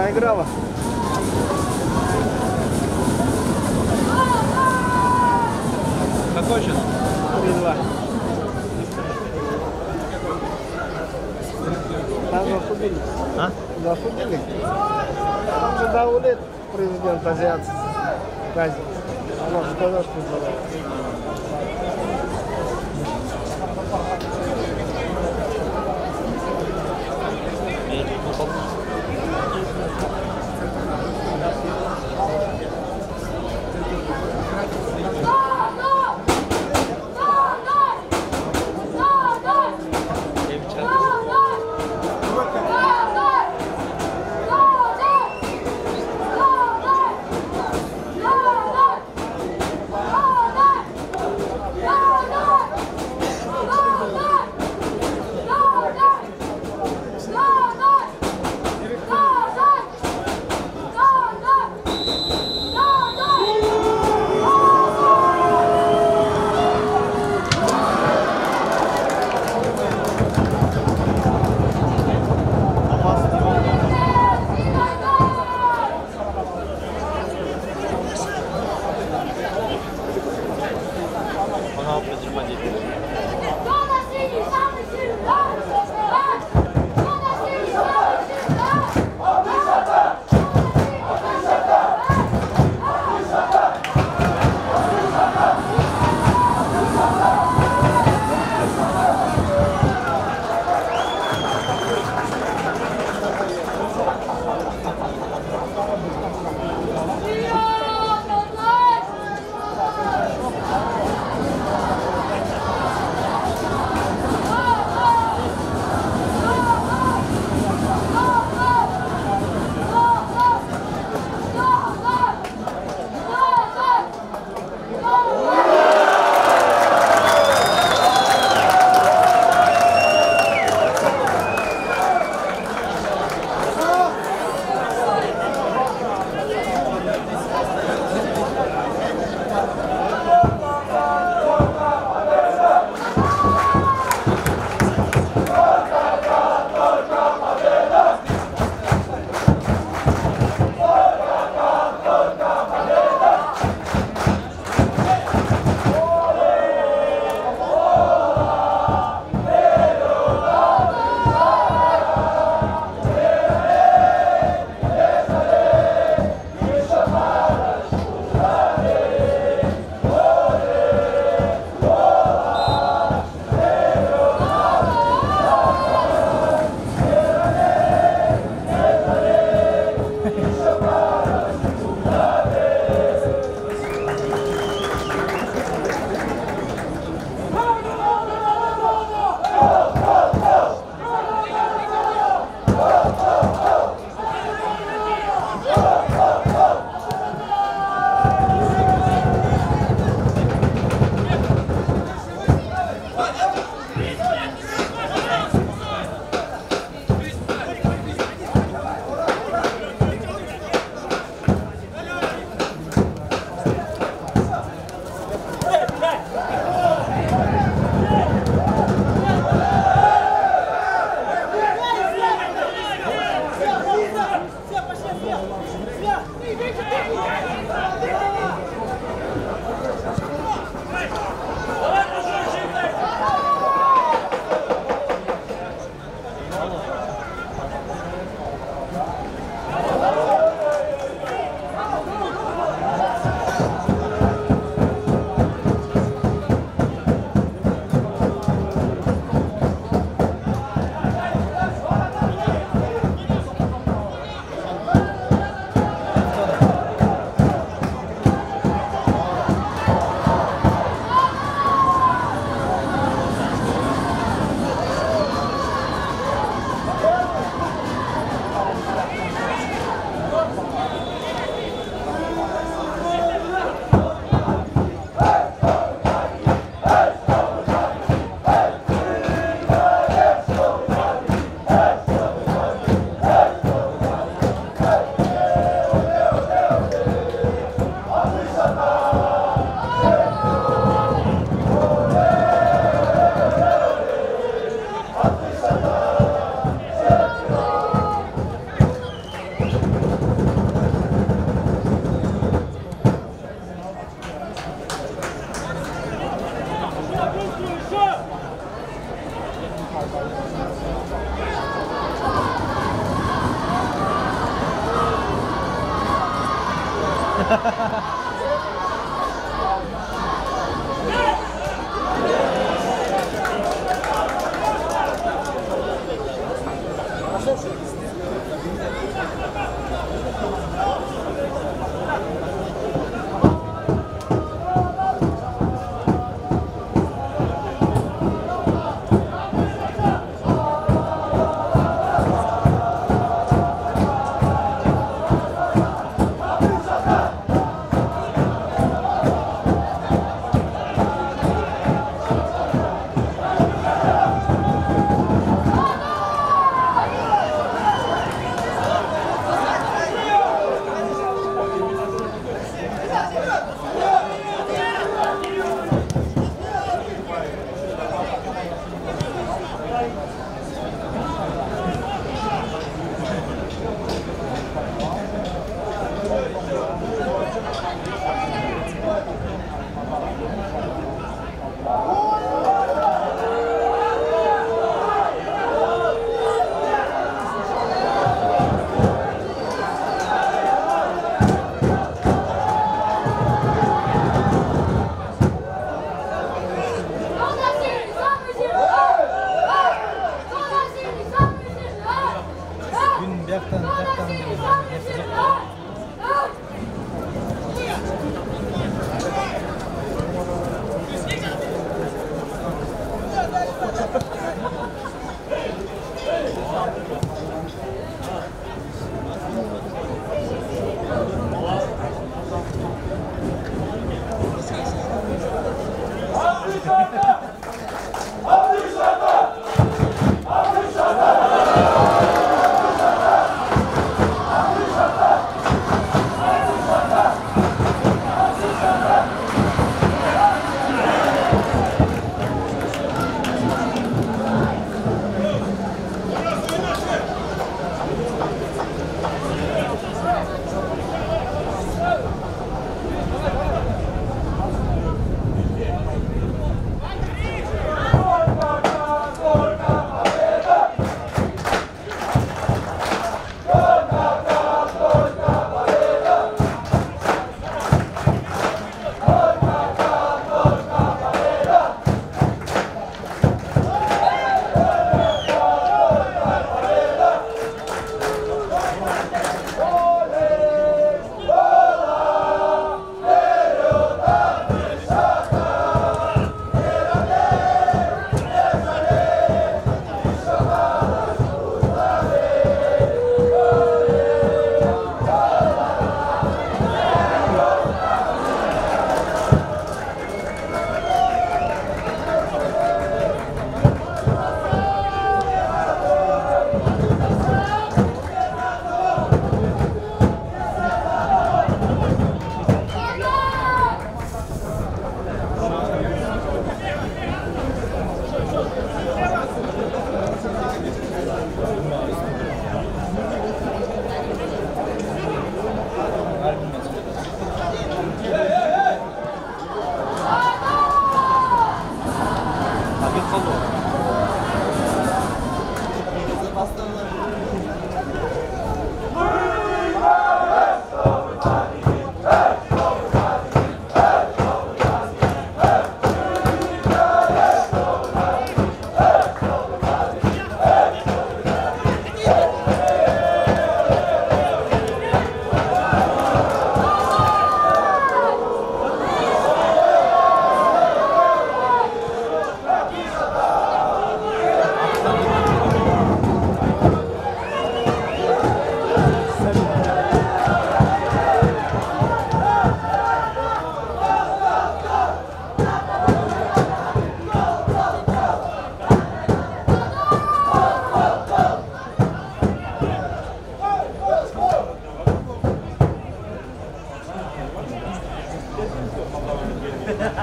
Проиграла. Какой сейчас? 3-2. Там захудили. А? Захудили. Там же Даулет, президент азиатский. Казин. Оно сказал, что было.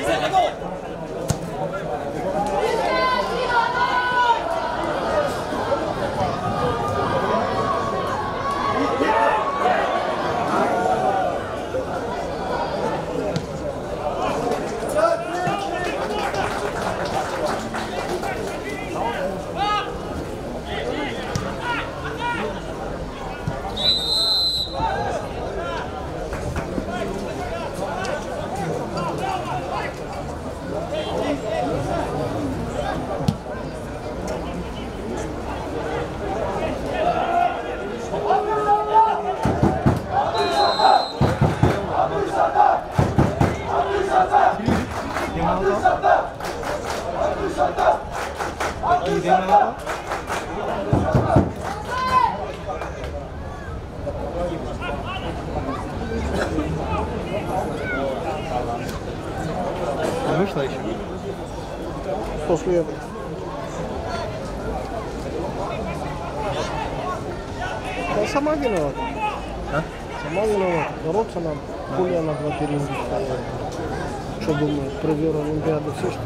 見せたぞ После этого. Да сама виновата. А? Сама виновата. Бороться надо. Хули она латеринге стояла. Что думаешь, призер Олимпиады все что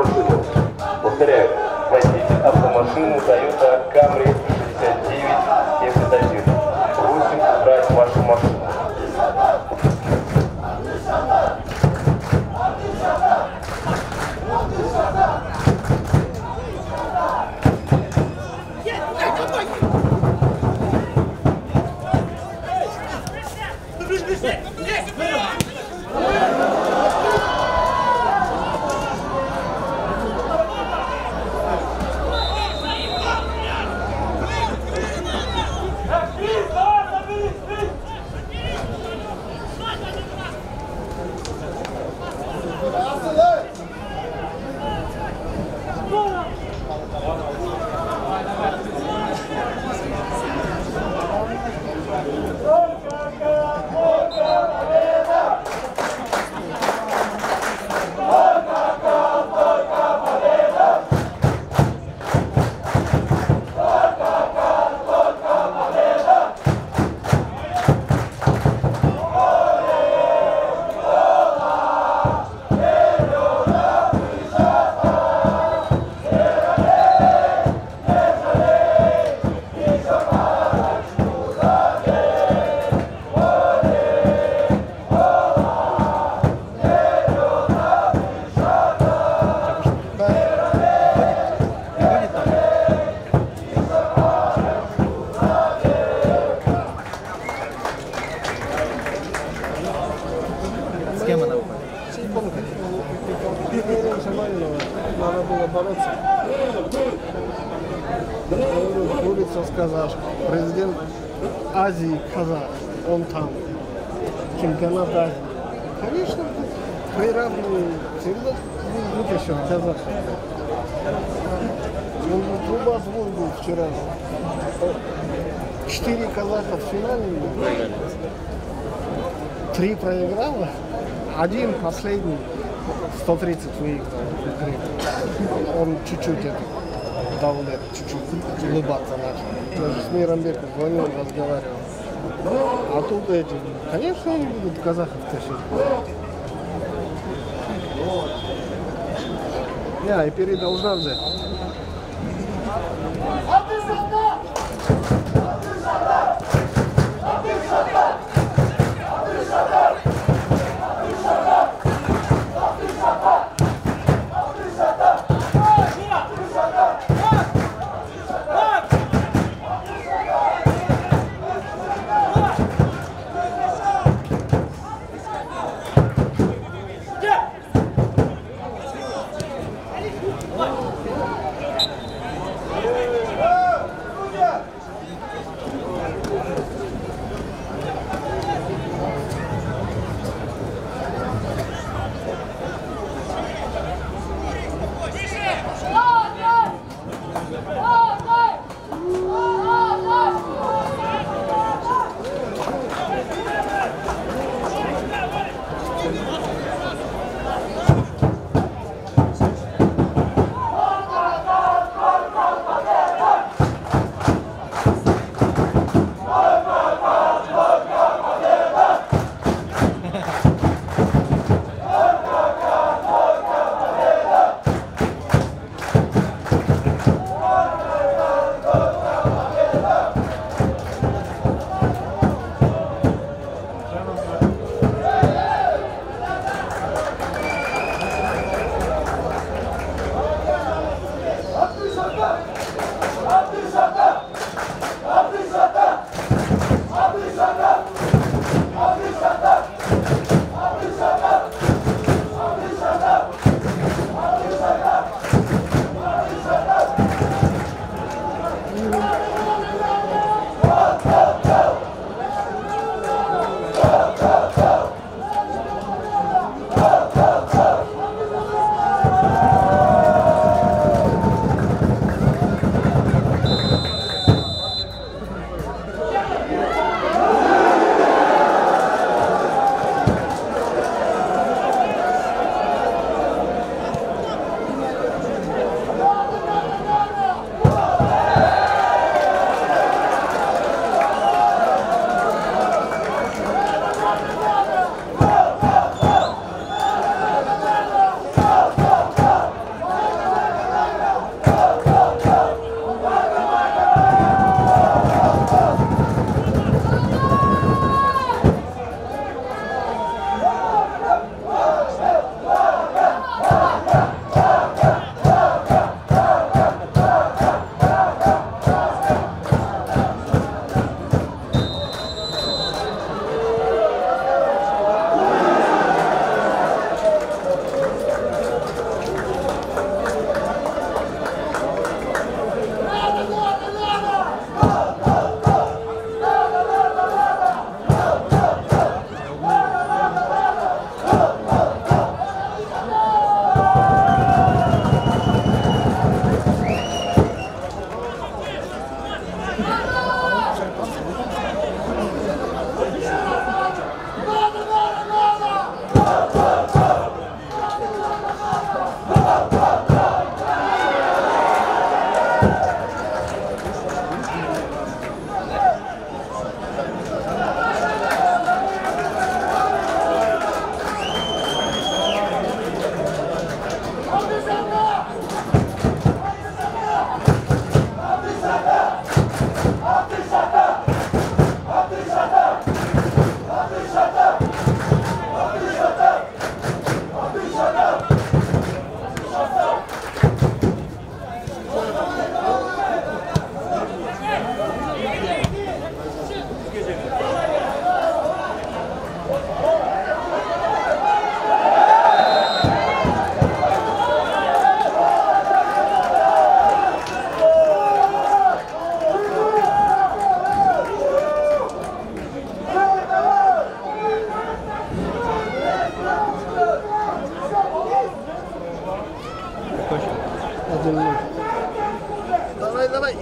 убрать вашу машину. Повторяю, водитель автомашины Toyota Camry Три проиграла, один последний 130 выиграл. Он чуть-чуть это, дал чуть-чуть улыбаться начал. Даже с Миромбеком звонил, разговаривал. А тут эти, конечно, они будут казахов тащить. Я, и перед должна взять.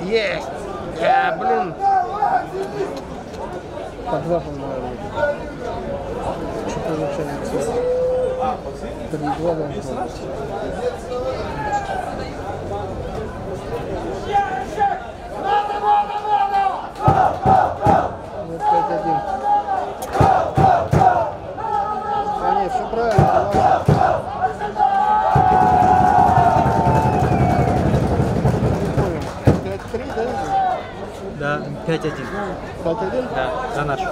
Есть. Я, блин. По два, по-моему. Что получается? Три-два, да. Вот 5-1. 5-1? Да, за нашу.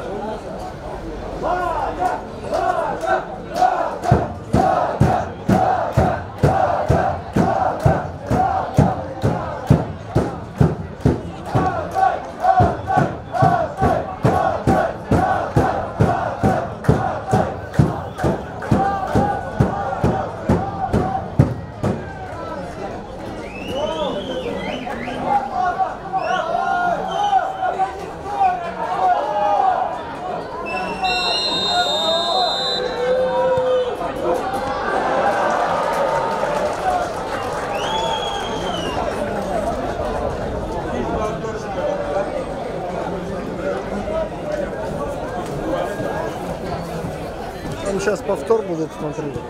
Повтор будут смотреть.